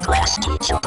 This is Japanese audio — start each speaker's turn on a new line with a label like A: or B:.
A: Class teacher.